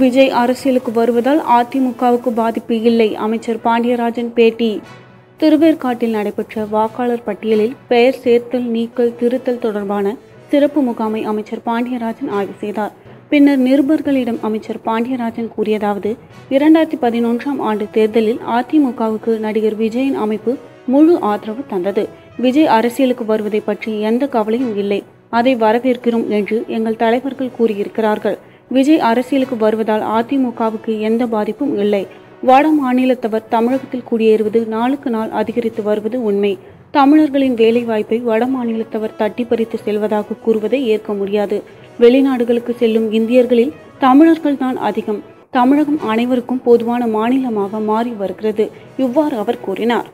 விஜய் அரசியலுக்கு வருவதால் அதிமுகவுக்கு பாதிப்பு இல்லை. அமைச்சர் பாண்டியராஜன் பேட்டி. திருவேற்காட்டில் நடைபெற்ற வாக்காளர் பட்டியலில் பெயர் சேர்த்தல் நீக்கல் திருத்தல் தொடர்பான சிறப்பு முகாமை அமைச்சர் பாண்டியராஜன் ஆய்வு செய்தார். பின்னர் நிருபர்களிடம் அமைச்சர் பாண்டியராஜன் கூறியதாவது இரண்டாயிரத்தி பதினொன்றாம் ஆண்டு தேர்தலில் அதிமுகவுக்கு நடிகர் விஜயின் அமைப்பு முழு ஆதரவு தந்தது. விஜய் அரசியலுக்கு வருவதை பற்றி எந்த கவலையும் இல்லை. அதை வரவேற்கிறோம் என்று எங்கள் தலைவர்கள் கூறியிருக்கிறார்கள். விஜய் அரசியலுக்கு வருவதால் அதிமுகவுக்கு எந்த பாதிப்பும் இல்லை. வட மாநிலத்தவர் தமிழகத்தில் குடியேறுவது நாளுக்கு நாள் அதிகரித்து வருவது உண்மை. தமிழர்களின் வேலைவாய்ப்பை வட மாநிலத்தவர் தட்டி பறித்து செல்வதாக கூறுவதை ஏற்க முடியாது. வெளிநாடுகளுக்கு செல்லும் இந்தியர்களில் தமிழர்கள் தான் அதிகம். தமிழகம் அனைவருக்கும் பொதுவான மாநிலமாக மாறி வருகிறது. இவ்வாறு அவர் கூறினார்.